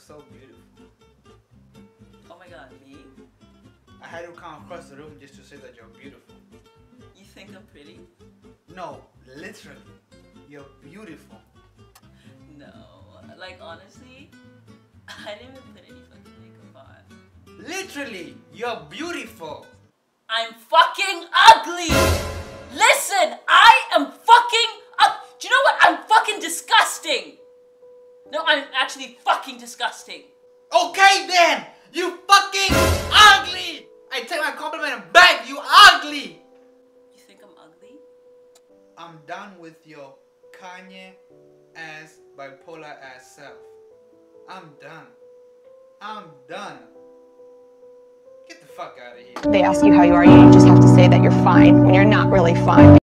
so beautiful. Oh my god, me? I had to come across the room just to say that you're beautiful. You think I'm pretty? No, literally. You're beautiful. No. Like honestly, I didn't even put any fucking makeup on. Literally, you're beautiful. I'm fucking ugly! Listen, I am fucking up. Do you know what? I'm fucking disgusting! No, I'm actually fucking disgusting. Okay then, you fucking ugly. I take my compliment back. You ugly. You think I'm ugly? I'm done with your Kanye ass bipolar ass self. I'm done. I'm done. Get the fuck out of here. They ask you how you are, you just have to say that you're fine when you're not really fine.